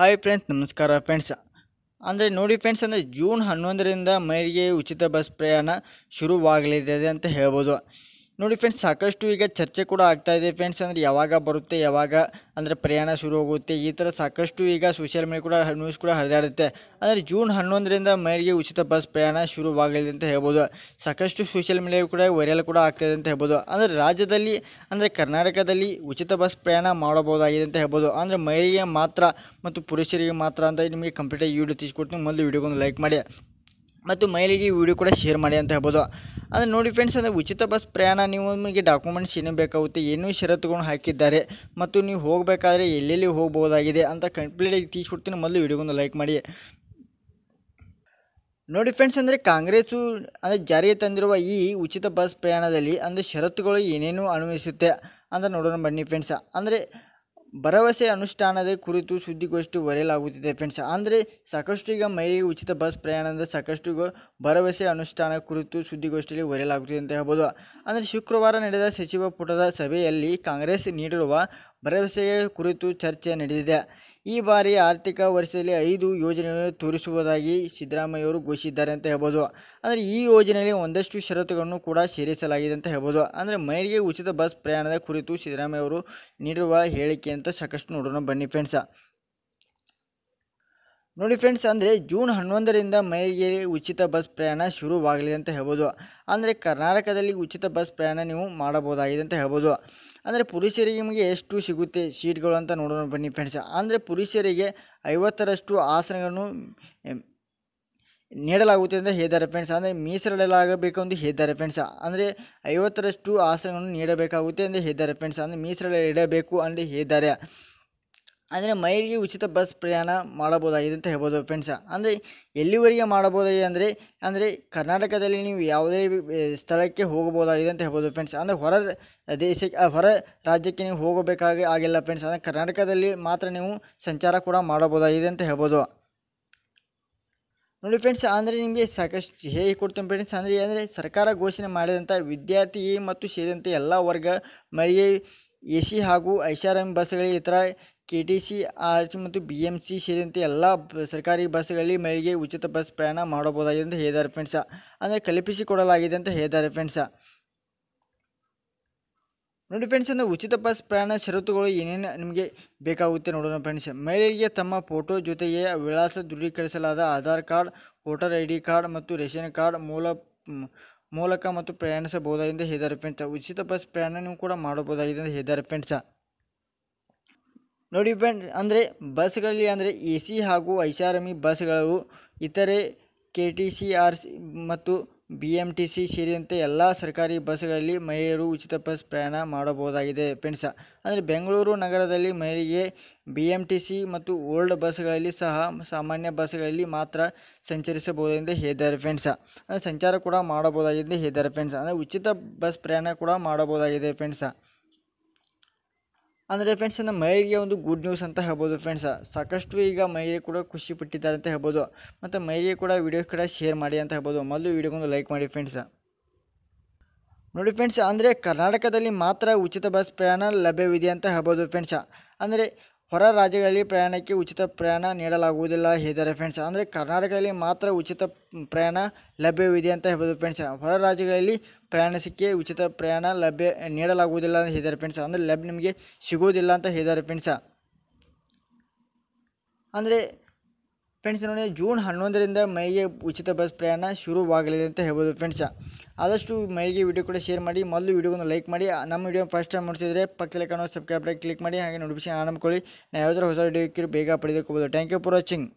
Hi friends ನಮಸ್ಕಾರ friends ಅಂದರೆ ನೋಡಿ ಫ್ರೆಂಡ್ಸ್ ಅಂದರೆ ಜೂನ್ ಹನ್ನೊಂದರಿಂದ ಮೈರಿಗೆ ಉಚಿತ ಬಸ್ ಪ್ರಯಾಣ ಶುರುವಾಗಲಿದೆ ಅಂತ ಹೇಳ್ಬೋದು. ನೋಡಿ ಫ್ರೆಂಡ್ಸ್ ಸಾಕಷ್ಟು ಈಗ ಚರ್ಚೆ ಕೂಡ ಆಗ್ತಾ ಇದೆ ಫ್ರೆಂಡ್ಸ್ ಅಂದರೆ ಯಾವಾಗ ಬರುತ್ತೆ, ಯಾವಾಗ, ಅಂದರೆ ಪ್ರಯಾಣ ಶುರು ಹೋಗುತ್ತೆ ಈ ಥರ ಸಾಕಷ್ಟು ಈಗ ಸೋಷಿಯಲ್ ಮೀಡಿಯಾ ಕೂಡ ನ್ಯೂಸ್ ಕೂಡ ಹರಿದಾಡುತ್ತೆ. ಅಂದರೆ ಜೂನ್ ಹನ್ನೊಂದರಿಂದ ಮೈರಿಗೆ ಉಚಿತ ಬಸ್ ಪ್ರಯಾಣ ಶುರುವಾಗಲಿದೆ ಅಂತ ಹೇಳ್ಬೋದು. ಸಾಕಷ್ಟು ಸೋಷಿಯಲ್ ಮೀಡಿಯಾ ಕೂಡ ವೈರಲ್ ಕೂಡ ಆಗ್ತಾಯಿದೆ ಅಂತ ಹೇಳ್ಬೋದು. ಅಂದರೆ ರಾಜ್ಯದಲ್ಲಿ, ಅಂದರೆ ಕರ್ನಾಟಕದಲ್ಲಿ ಉಚಿತ ಬಸ್ ಪ್ರಯಾಣ ಮಾಡಬಹುದಾಗಿದೆ ಅಂತ ಹೇಳ್ಬೋದು. ಅಂದರೆ ಮಹಿಳೆಗೆ ಮಾತ್ರ ಮತ್ತು ಪುರುಷರಿಗೆ ಮಾತ್ರ ಅಂತ ನಿಮಗೆ ಕಂಪ್ಲೀಟಾಗಿ ವಿಡಿಯೋ ತಿಳಿಸ್ಕೊಡ್ತೀನಿ ಮೊದಲು ವಿಡಿಯೋಗೊಂದು ಲೈಕ್ ಮಾಡಿ. ಮತ್ತು ಮೈಲಿಗೆ ವಿಡಿಯೋ ಕೂಡ ಶೇರ್ ಮಾಡಿ ಅಂತ ಹೇಳ್ಬೋದು. ಅಂದರೆ ನೋಡಿ ಫ್ರೆಂಡ್ಸ್ ಅಂದರೆ ಉಚಿತ ಬಸ್ ಪ್ರಯಾಣ, ನೀವು ನಿಮಗೆ ಡಾಕ್ಯುಮೆಂಟ್ಸ್ ಏನೇನು ಬೇಕಾಗುತ್ತೆ, ಏನೂ ಷರತ್ತುಗಳನ್ನು ಹಾಕಿದ್ದಾರೆ, ಮತ್ತು ನೀವು ಹೋಗಬೇಕಾದ್ರೆ ಎಲ್ಲೆಲ್ಲಿ ಹೋಗ್ಬೋದಾಗಿದೆ ಅಂತ ಕಂಪ್ಲೀಟಾಗಿ ತೀಸ್ಕೊಡ್ತೀನಿ ಮೊದಲು ವಿಡಿಯೋಗೊಂದು ಲೈಕ್ ಮಾಡಿ. ನೋಡಿ ಫ್ರೆಂಡ್ಸ್ ಅಂದರೆ ಕಾಂಗ್ರೆಸ್ಸು, ಅಂದರೆ ಜಾರಿಗೆ ತಂದಿರುವ ಈ ಉಚಿತ ಬಸ್ ಪ್ರಯಾಣದಲ್ಲಿ, ಅಂದರೆ ಷರತ್ತುಗಳು ಏನೇನು ಅನ್ವಯಿಸುತ್ತೆ ಅಂತ ನೋಡೋಣ ಬನ್ನಿ ಫ್ರೆಂಡ್ಸ್ ಅಂದರೆ ಭರವಸೆ ಅನುಷ್ಠಾನದ ಕುರಿತು ಸುದ್ದಿಗೋಷ್ಠಿ ಬರೆಯಲಾಗುತ್ತಿದೆ ಫ್ರೆಂಡ್ಸ್. ಅಂದರೆ ಸಾಕಷ್ಟು ಈಗ ಮಹಿಳೆಗೆ ಉಚಿತ ಬಸ್ ಪ್ರಯಾಣದ ಸಾಕಷ್ಟು ಭರವಸೆ ಅನುಷ್ಠಾನ ಕುರಿತು ಸುದ್ದಿಗೋಷ್ಠಿಯಲ್ಲಿ ಬರೆಯಲಾಗುತ್ತಿದೆ ಅಂತ ಹೇಳ್ಬೋದು. ಅಂದರೆ ಶುಕ್ರವಾರ ನಡೆದ ಸಚಿವ ಪುಟದ ಸಭೆಯಲ್ಲಿ ಕಾಂಗ್ರೆಸ್ ನೀಡಿರುವ ಭರವಸೆಯ ಕುರಿತು ಚರ್ಚೆ ನಡೆದಿದೆ. ಈ ಬಾರಿ ಆರ್ಥಿಕ ವರ್ಷದಲ್ಲಿ ಐದು ಯೋಜನೆಗಳನ್ನು ತೋರಿಸುವುದಾಗಿ ಸಿದ್ದರಾಮಯ್ಯವರು ಘೋಷಿಸಿದ್ದಾರೆ ಅಂತ ಹೇಳ್ಬೋದು. ಅಂದರೆ ಈ ಯೋಜನೆಯಲ್ಲಿ ಒಂದಷ್ಟು ಷರತ್ತುಗಳನ್ನು ಕೂಡ ಸೇರಿಸಲಾಗಿದೆ ಅಂತ ಹೇಳ್ಬೋದು. ಅಂದರೆ ಮಹಿಳೆಗೆ ಉಚಿತ ಬಸ್ ಪ್ರಯಾಣದ ಕುರಿತು ಸಿದ್ದರಾಮಯ್ಯವರು ನೀಡಿರುವ ಹೇಳಿಕೆ ಅಂತ ಸಾಕಷ್ಟು ನೋಡೋಣ ಬನ್ನಿ ಫ್ರೆಂಡ್ಸ ನೋಡಿ ಫ್ರೆಂಡ್ಸ್ ಅಂದರೆ ಜೂನ್ ಹನ್ನೊಂದರಿಂದ ಮೈಗೆ ಉಚಿತ ಬಸ್ ಪ್ರಯಾಣ ಶುರುವಾಗಲಿದೆ ಅಂತ ಹೇಳ್ಬೋದು. ಅಂದರೆ ಕರ್ನಾಟಕದಲ್ಲಿ ಉಚಿತ ಬಸ್ ಪ್ರಯಾಣ ನೀವು ಮಾಡಬಹುದಾಗಿದೆ ಅಂತ ಹೇಳ್ಬೋದು. ಅಂದರೆ ಪುರುಷರಿಗೆ ನಿಮಗೆ ಎಷ್ಟು ಸಿಗುತ್ತೆ ಸೀಟ್ಗಳು ಅಂತ ನೋಡೋಣ ಬನ್ನಿ ಫ್ರೆಂಡ್ಸ್ ಅಂದರೆ ಪುರುಷರಿಗೆ ಐವತ್ತರಷ್ಟು ಆಸನಗಳನ್ನು ನೀಡಲಾಗುತ್ತೆ ಅಂತ ಹೇಳಿದ್ದಾರೆ ಫ್ರೆಂಡ್ಸ್ ಅಂದರೆ ಮೀಸಲಿಡಲಾಗಬೇಕು ಎಂದು ಹೇಳಿದ್ದಾರೆ ಫ್ರೆಂಡ್ಸ್ ಅಂದರೆ ಐವತ್ತರಷ್ಟು ಆಸನಗಳನ್ನು ನೀಡಬೇಕಾಗುತ್ತೆ ಅಂತ ಹೇಳಿದ್ದಾರೆ ಫ್ರೆಂಡ್ಸ್ ಅಂದರೆ ಮೀಸಲಿಡಬೇಕು ಅಂತ ಹೇಳಿದ್ದಾರೆ ಅಂದರೆ ಮಹಿಳೆಗೆ ಉಚಿತ ಬಸ್ ಪ್ರಯಾಣ ಮಾಡಬಹುದಾಗಿದೆ ಅಂತ ಹೇಳ್ಬೋದು ಫ್ರೆಂಡ್ಸ್ ಅಂದರೆ ಎಲ್ಲಿವರೆಗೆ ಮಾಡಬಹುದಾಗಿದೆ ಅಂದರೆ ಅಂದರೆ ಕರ್ನಾಟಕದಲ್ಲಿ ನೀವು ಯಾವುದೇ ಸ್ಥಳಕ್ಕೆ ಹೋಗಬಹುದಾಗಿದೆ ಅಂತ ಹೇಳ್ಬೋದು ಫ್ರೆಂಡ್ಸ್ ಅಂದರೆ ಹೊರ ದೇಶಕ್ಕೆ ಹೊರ ರಾಜ್ಯಕ್ಕೆ ನೀವು ಹೋಗಬೇಕಾಗಿ ಆಗಿಲ್ಲ ಫ್ರೆಂಡ್ಸ್ ಅಂದರೆ ಕರ್ನಾಟಕದಲ್ಲಿ ಮಾತ್ರ ನೀವು ಸಂಚಾರ ಕೂಡ ಮಾಡಬಹುದಾಗಿದೆ ಅಂತ ಹೇಳ್ಬೋದು. ನೋಡಿ ಫ್ರೆಂಡ್ಸ್ ಅಂದರೆ ನಿಮಗೆ ಸಾಕಷ್ಟು ಹೇಗೆ ಕೊಡ್ತೀನಿ ಫ್ರೆಂಡ್ಸ್ ಅಂದರೆ ಅಂದರೆ ಸರ್ಕಾರ ಘೋಷಣೆ ಮಾಡಿದಂಥ ವಿದ್ಯಾರ್ಥಿ ಮತ್ತು ಸೇರಿದಂತೆ ಎಲ್ಲ ವರ್ಗ ಮರಿಯ ಎ ಸಿ ಹಾಗೂ ಐಷಾರಾಮಿ ಬಸ್ಗಳಿಗೆ ಇತರ K T C, R T ಮತ್ತು ಬಿ ಎಂ ಸಿ ಸೇರಿದಂತೆ ಎಲ್ಲ ಸರ್ಕಾರಿ ಬಸ್ಗಳಲ್ಲಿ ಮಹಿಳೆಗೆ ಉಚಿತ ಬಸ್ ಪ್ರಯಾಣ ಮಾಡಬಹುದಾಗಿದೆ ಅಂತ ಹೇಳಿದ್ದಾರೆ ಫ್ರೆಂಡ್ಸ. ಅಂದರೆ ಕಲ್ಪಿಸಿಕೊಡಲಾಗಿದೆ ಅಂತ ಹೇಳಿದ್ದಾರೆ ಫ್ರೆಂಡ್ಸ. ನೋಡಿ ಫ್ರೆಂಡ್ಸ್, ಅಂದರೆ ಉಚಿತ ಬಸ್ ಪ್ರಯಾಣ ಷರತ್ತುಗಳು ಏನೇನು ನಿಮಗೆ ಬೇಕಾಗುತ್ತೆ ನೋಡೋಣ ಫ್ರೆಂಡ್ಸ್. ಮಹಿಳೆಯರಿಗೆ ತಮ್ಮ ಫೋಟೋ ಜೊತೆಗೆ ವಿಳಾಸ ದೃಢೀಕರಿಸಲಾದ Aadhaar card, voter I D card ಮತ್ತು ರೇಷನ್ ಕಾರ್ಡ್ ಮೂಲ, ಮೂಲಕ ಮತ್ತು ಪ್ರಯಾಣಿಸಬಹುದಾಗಿದೆ ಹೇಳಿದ್ದಾರೆ ಫ್ರೆಂಡ್ಸ್. ಉಚಿತ ಬಸ್ ಪ್ರಯಾಣ ನೀವು ಕೂಡ ಮಾಡಬಹುದಾಗಿದೆ ಅಂತ ಹೇಳಿದ್ದಾರೆ ಫ್ರೆಂಡ್ಸ. ನೋಡಿ ಫ್ರೆಂಡ್ ಅಂದರೆ ಬಸ್ಗಳಲ್ಲಿ ಅಂದರೆ ಎ ಸಿ ಹಾಗೂ ಐಷಾರಾಮಿ ಬಸ್ಗಳು, ಇತರೆ K T C R C ಮತ್ತು ಬಿ ಎಂ ಟಿ ಸಿ ಸೇರಿದಂತೆ ಎಲ್ಲ ಸರ್ಕಾರಿ ಬಸ್ಗಳಲ್ಲಿ ಮಹಿಳೆಯರು ಉಚಿತ ಬಸ್ ಪ್ರಯಾಣ ಮಾಡಬಹುದಾಗಿದೆ ಫ್ರೆಂಡ್ಸ ಅಂದರೆ ಬೆಂಗಳೂರು ನಗರದಲ್ಲಿ ಮಹಿಳೆಗೆ ಬಿ ಎಂ ಟಿ ಸಿ ಮತ್ತು ಓಲ್ಡ್ ಬಸ್ಗಳಲ್ಲಿ ಸಹ ಸಾಮಾನ್ಯ ಬಸ್ಗಳಲ್ಲಿ ಮಾತ್ರ ಸಂಚರಿಸಬಹುದೆಂದು ಹೇಳಿದ್ದಾರೆ ಫ್ರೆಂಡ್ಸ ಅಂದರೆ ಸಂಚಾರ ಕೂಡ ಮಾಡಬಹುದಾಗಿದೆ ಹೇಳಿದ್ದಾರೆ ಫ್ರೆಂಡ್ಸ್ ಅಂದರೆ ಉಚಿತ ಬಸ್ ಪ್ರಯಾಣ ಕೂಡ ಮಾಡಬಹುದಾಗಿದೆ ಫ್ರೆಂಡ್ಸ ಅಂದರೆ ಫ್ರೆಂಡ್ಸ್ ನಮ್ಮ ಮಹಿಳೆಗೆ ಒಂದು ಗುಡ್ ನ್ಯೂಸ್ ಅಂತ ಹೇಳ್ಬೋದು ಫ್ರೆಂಡ್ಸ್ ಸಾಕಷ್ಟು ಈಗ ಮಹಿಳೆ ಕೂಡ ಖುಷಿ ಪಟ್ಟಿದ್ದಾರೆ ಅಂತ ಹೇಳ್ಬೋದು. ಮತ್ತು ಮೈರಿಗೆ ಕೂಡ ವಿಡಿಯೋ ಕೂಡ ಶೇರ್ ಮಾಡಿ ಅಂತ ಹೇಳ್ಬೋದು. ಮೊದಲು ವಿಡಿಯೋಗೊಂದು ಲೈಕ್ ಮಾಡಿ ಫ್ರೆಂಡ್ಸ್ ನೋಡಿ ಫ್ರೆಂಡ್ಸ್ ಅಂದರೆ ಕರ್ನಾಟಕದಲ್ಲಿ ಮಾತ್ರ ಉಚಿತ ಬಸ್ ಪ್ರಯಾಣ ಲಭ್ಯವಿದೆ ಅಂತ ಹೇಳ್ಬೋದು ಫ್ರೆಂಡ್ಸ್ ಅಂದರೆ ಹೊರ ರಾಜ್ಯಗಳಲ್ಲಿ ಪ್ರಯಾಣಕ್ಕೆ ಉಚಿತ ಪ್ರಯಾಣ ನೀಡಲಾಗುವುದಿಲ್ಲ, ಹೇಳಿದ್ದಾರೆ ಫ್ರೆಂಡ್ಸ್ ಅಂದರೆ ಕರ್ನಾಟಕದಲ್ಲಿ ಮಾತ್ರ ಉಚಿತ ಪ್ರಯಾಣ ಲಭ್ಯವಿದೆ ಅಂತ ಹೇಳ್ಬೋದು ಫ್ರೆಂಡ್ಸ್ ಹೊರ ರಾಜ್ಯಗಳಲ್ಲಿ ಪ್ರಯಾಣಿಸಕ್ಕೆ ಉಚಿತ ಪ್ರಯಾಣ ಲಭ್ಯ ನೀಡಲಾಗುವುದಿಲ್ಲ ಅಂತ ಹೇಳಿದ್ದಾರೆ ಫ್ರೆಂಡ್ಸ್ ಅಂದರೆ ಲಭ್ಯ ನಿಮಗೆ ಸಿಗೋದಿಲ್ಲ ಅಂತ ಹೇಳಿದ್ದಾರೆ ಫ್ರೆಂಡ್ಸ ಅಂದರೆ ಫ್ರೆಂಡ್ಸ್, ನೋಡಿ, ಜೂನ್ ಹನ್ನೊಂದರಿಂದ ಮೈಗೆ ಉಚಿತ ಬಸ್ ಪ್ರಯಾಣ ಶುರುವಾಗಲಿದೆ ಅಂತ ಹೇಳ್ಬೋದು ಫ್ರೆಂಡ್ಸ್. ಆದಷ್ಟು ಮೈಗೆ ವಿಡಿಯೋ ಕೂಡ ಶೇರ್ ಮಾಡಿ, ಮೊದಲು ವಿಡಿಯೋವನ್ನು ಲೈಕ್ ಮಾಡಿ, ನಮ್ಮ ವಿಡಿಯೋ ಫಸ್ಟ್ ಟೈಮ್ ನೋಡ್ತಿದ್ರೆ ಪಕ್ಕದಲ್ಲಿ ಕಾಣೋ ಸಬ್ಸ್ಕ್ರೈಬ್ ಕ್ಲಿಕ್ ಮಾಡಿ, ಹಾಗೆ ನೋಟಿಫಿಕೇಶನ್ ಆನ್ ಮಾಡ್ಕೊಳ್ಳಿ. ನಾವು ಯಾವ್ದಾದ್ರು ಹೊಸ ವಿಡಿಯೋ ಬೇಗ ಪಡೆದುಕೋಬೋದು ಥ್ಯಾಂಕ್ ಯು ಫಾರ್ ವಾಚಿಂಗ್